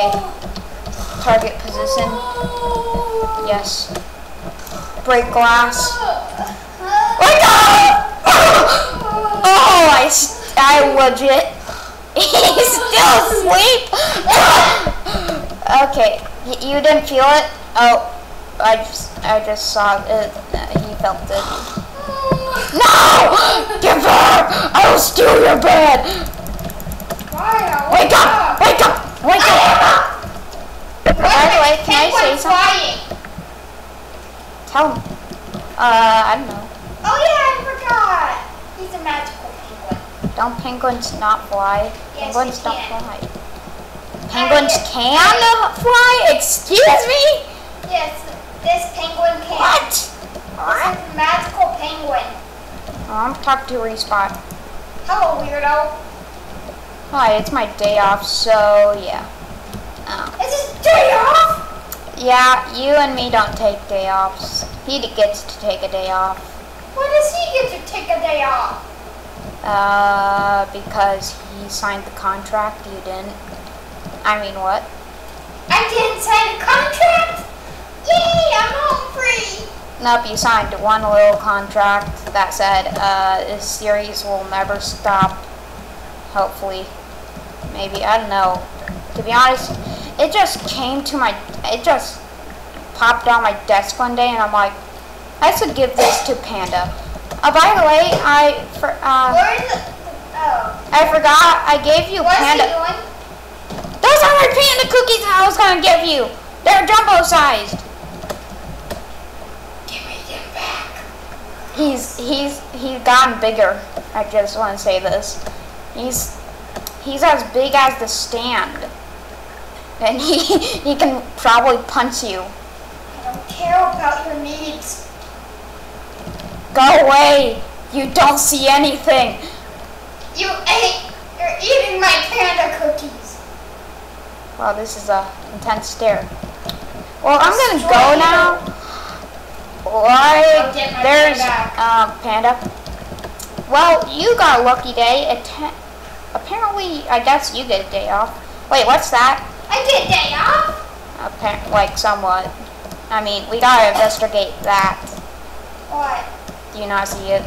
Okay. Target position. Yes. Break glass. Wake up! Oh, I, I legit. He's still asleep. okay, y- you didn't feel it. Oh, I just, I just saw it. Uh, he felt it. No! Give her! I will steal your bed. Wake up! Wake up! By the way, can I say something? Tell me. Uh, I don't know. Oh yeah, I forgot. He's a magical penguin. Don't penguins not fly? Yes, penguins don't fly. Penguins can fly? Excuse me? Yes, this penguin can. What? A magical penguin. Oh, I'm talking to Firespot. Hello, weirdo. Hi, it's my day off, so yeah. Oh. Is this day off? Yeah, you and me don't take day offs. He gets to take a day off. When does he get to take a day off? Uh, because he signed the contract, you didn't. I mean, what? I didn't sign a contract. Yay, I'm home free. Nope, you signed one little contract that said, uh, this series will never stop. Hopefully. Maybe, I don't know. To be honest, it just came to my, it just popped on my desk one day and I'm like, I should give this to Panda. Uh, by the way, I, for, uh? Oh, I forgot, I gave you Panda. Those are my Panda cookies I was gonna give you. They're jumbo sized. Give me them back. He's he's he's gotten bigger. I just want to say this. He's he's as big as the stand, and he he can probably punch you. I don't care about your needs. Go away! You don't see anything. You ate. You're eating my panda cookies. Wow, this is a intense stare. Well, I'm gonna Destroy go you. now. Like, I'll get my there's panda um panda. Well, you got a lucky day. Atten- apparently, I guess you get a day off. Wait, what's that? I get day off. Appar- like somewhat. I mean, we gotta investigate that. What? Do you not see it?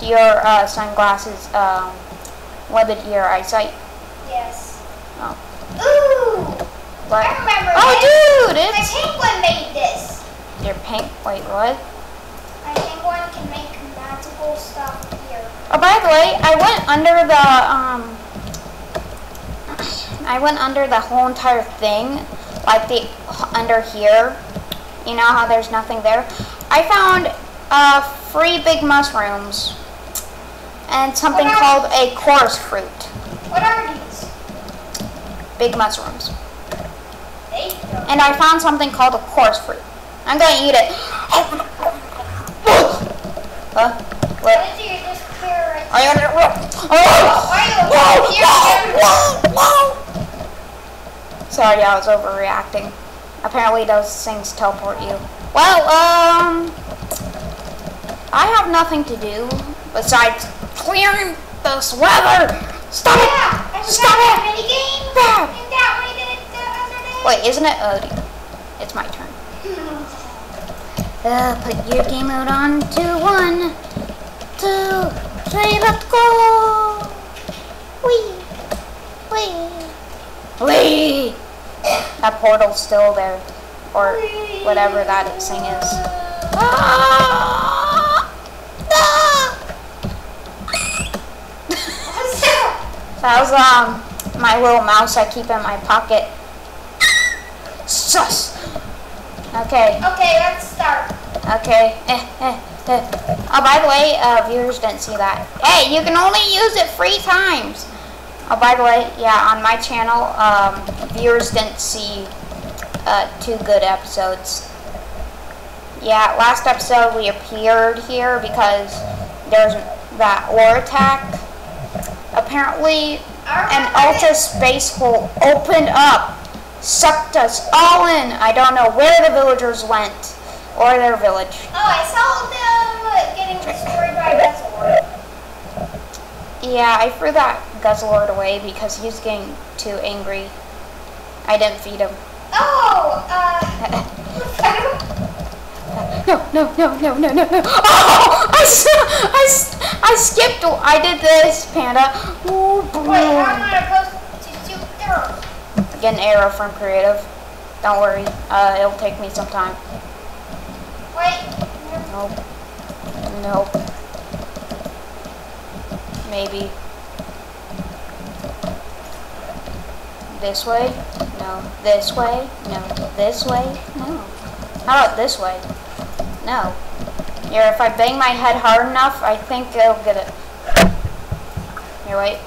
Do your uh, sunglasses um, limit your eyesight? Yes. Oh. Ooh. What? I remember Oh, this. dude, My penguin made this. your pink. Wait, what? My penguin can make magical stuff. Oh, by the way, I went under the um. I went under the whole entire thing, like the under here. You know how there's nothing there. I found uh three big mushrooms and something called a chorus fruit. What are these? Big mushrooms. And I found something called a chorus fruit. I'm gonna eat it. Huh? What? What is your just here right Are you gonna? Oh! Why are you Whoa! Whoa! Whoa! Sorry, I was overreacting. Apparently, those things teleport you. Well, um, I have nothing to do besides clearing this weather. Stop Yeah, it! Stop it! mini game. Bam. And that we did it the other day. Wait, isn't it? Oh, it's my turn. Uh, put your game mode on to one, two, let's go! Wee! Wee! Wee! That portal's still there. Or whatever that thing is. Ah! Ah! That? Was um my little mouse I keep in my pocket. Sus! Okay. Okay, let's start. Okay. Eh, eh, eh. Oh, by the way, uh, viewers didn't see that. Hey, you can only use it three times. Oh, by the way, yeah, on my channel, um, viewers didn't see uh, two good episodes. Yeah, last episode we appeared here because there's that war attack. Apparently, an ultra space hole opened up, sucked us all in. I don't know where the villagers went or their village. Oh, I saw them getting destroyed by Guzzlord. Yeah, I threw that Guzzlord away because he was getting too angry. I didn't feed him. Oh, uh, No, no, no, no, no, no, no. Oh! I, I, I skipped. I did this, Panda. Ooh, wait, how am. I supposed to shoot arrows? Get an arrow from creative. Don't worry. Uh, it'll take me some time. Nope. Nope. Maybe. This way? No. This way? No. This way? No. How about this way? No. Here, if I bang my head hard enough, I think it'll get it. Here, wait.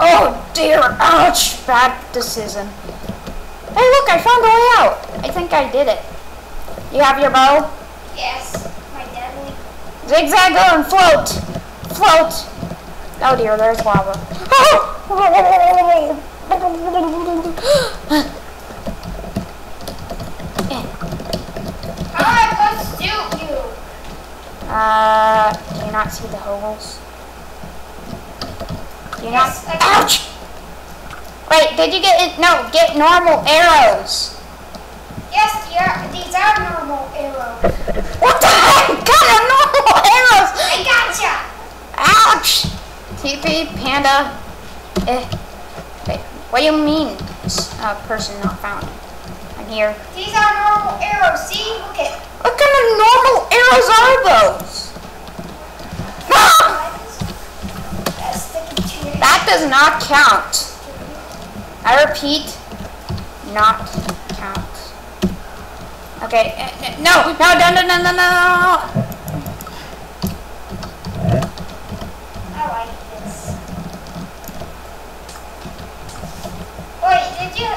Oh dear! Ouch! Bad decision. Hey, look! I found a way out. I think I did it. You have your bow? Yes, my deadly. Zigzag go and float! Float! Oh dear, there's lava. How am I supposed to shoot you? uh, do you not see the holes? Do you Yes, not? Ouch! Wait, did you get it? No, get normal arrows. Yes, yeah, these are normal arrows. The heck? normal arrows? I gotcha. Ouch! TP, panda. Eh. Wait, what do you mean? Uh, person not found. I'm here. These are normal arrows. See, look at. What kind of normal arrows are those? Ah! That's sticking to your That does not count. I repeat, not. Okay, eh, eh, no, no, no, no, no, no, no. I like this. Wait, did you?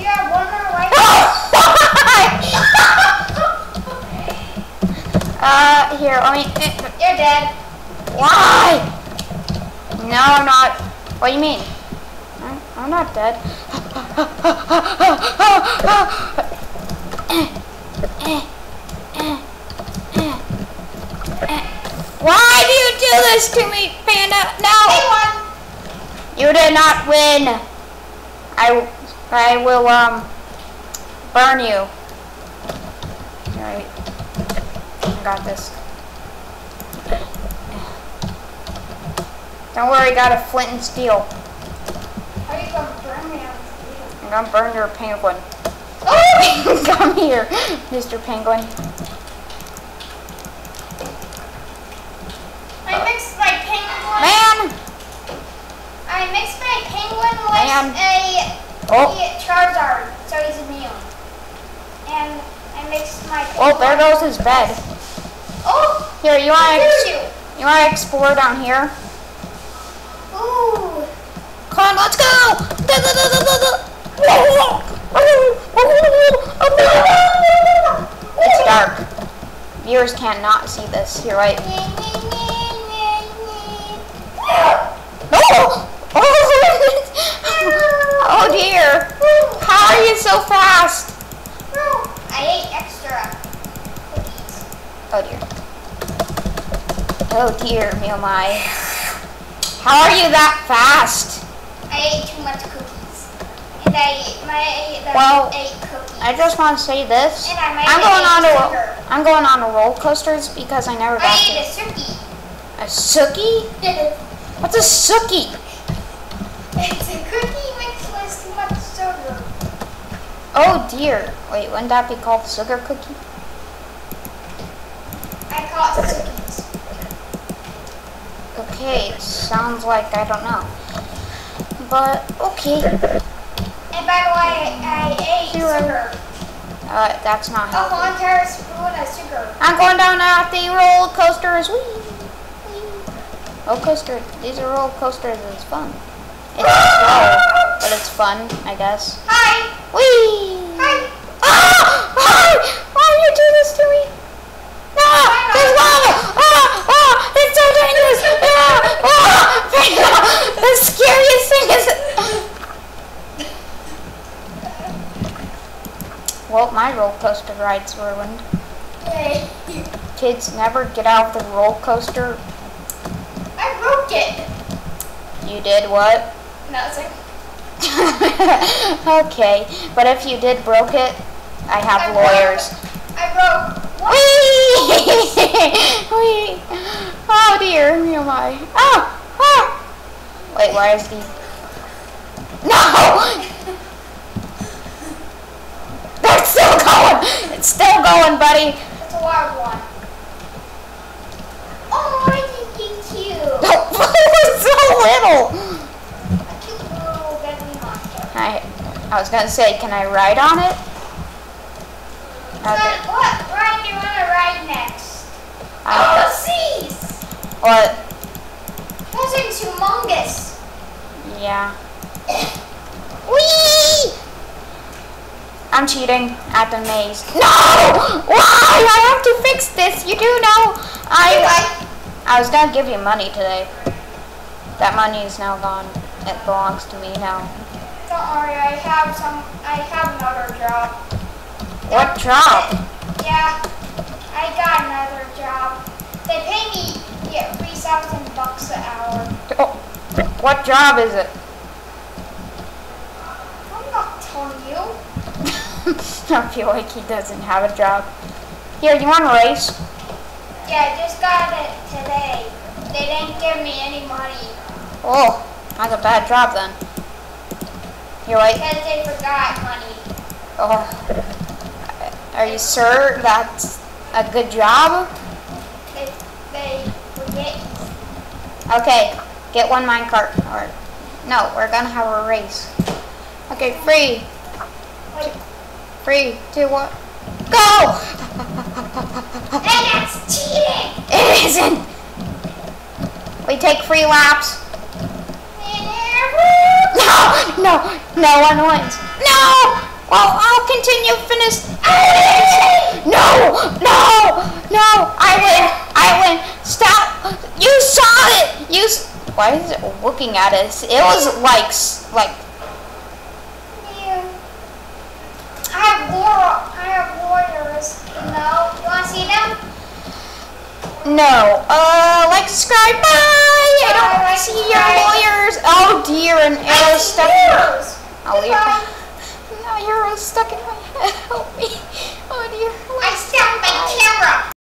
You have one more life? uh, here, let me. eh, You're dead. Why? No, I'm not. What do you mean? I'm, I'm not dead. Why do you do this to me, Panda? No! You did not win. I, I will, um, burn you. Alright. I got this. Don't worry, I got a flint and steel. How are you gonna burn me on this I'm gonna burn your penguin. Oh! Come here, Mr. Penguin. I mixed my penguin. Man! I mixed my penguin with Man. a, Oh, Charizard, so he's immune. And I mixed my. oh, there goes his bed. Oh, Here, you I wanna, you. you wanna explore down here? Ooh. Come on, let's go! Can't see this. You're right. Oh! oh dear! How are you so fast? I ate extra cookies. Oh dear. Oh dear, me oh my. How are you that fast? I ate too much cookies. And I my Well. I just want to say this. I'm going on sugar. I'm going on to roller coasters because I never got I ate to. a suki. A sookie? What's a sookie? it's a cookie mixed with too much sugar. Oh dear. Wait, wouldn't that be called sugar cookie? I call it sukies. Okay, sounds like I don't know. But okay. And by the way, I ate sugar. Uh, that's not A healthy. whole entire spoon of sugar. I'm going down at the roller coasters. Whee! Whee. Roller coaster. These are roller coasters. It's fun. It's slow, but it's fun, I guess. Hi. Whee! Hi. Ah! Why? You do this to me? There's lava! Ah! Ah! It's so dangerous! Ah! Ah! The scariest thing is. Well, my roller coaster ride's ruined. Yay. Kids never get out of the roller coaster. I broke it. You did what? Nothing. okay, but if you did broke it, I have I broke- lawyers. I broke. What? Whee! Whee! Oh dear, am I? Oh! Oh! Wait, where is the... No! That's still going! It's still going, buddy! It's a large one. Oh, I think it's cute. it's so little! A cute little deadly monster. I, I was gonna say, can I ride on it? Okay. what ride do you want to ride next? Oh, Uh, the seas! what? That thing's humongous. Yeah. Whee! I'm cheating at the maze. No! Why? I have to fix this. You do know. I I was gonna give you money today. That money is now gone. It belongs to me now. Don't worry, I have some. I have another job. What job? Yeah, I got another job. They pay me yeah, three thousand bucks an hour. Oh, what job is it? I'm not telling you. I feel like he doesn't have a job. Here, you want a race? Yeah, I just got it today. They didn't give me any money Oh, that's a bad job then. Here, wait. because they forgot money. Oh. Are you sure that's a good job? They they forget. Okay, get one minecart. Or no, we're gonna have a race. Okay, Wait, three, two, one, go! hey, that's cheating. It isn't. We take three laps. No, no, no one wins. No. Well, I'll continue. Finish. No, no, no. I win. I win. Stop. You saw it. You. s- Why is it looking at us? It was like, like. There are warriors, No. You want to see them? No. Uh, like, subscribe, bye! bye I don't like, see your bye. lawyers. Oh, dear, an arrow stuck. Arrows. I'll leave. Now arrow's stuck in my head. Help me. Oh, dear. I stuck my camera.